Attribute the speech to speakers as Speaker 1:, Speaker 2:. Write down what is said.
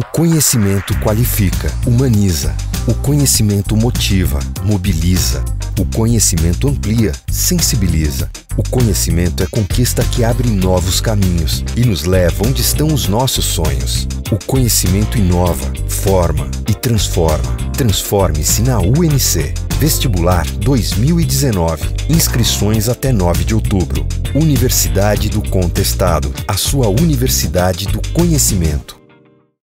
Speaker 1: O conhecimento qualifica, humaniza. O conhecimento motiva, mobiliza. O conhecimento amplia, sensibiliza. O conhecimento é conquista que abre novos caminhos e nos leva onde estão os nossos sonhos. O conhecimento inova, forma e transforma. Transforme-se na UNC. Vestibular 2019. Inscrições até 9 de outubro. Universidade do Contestado. A sua universidade do conhecimento.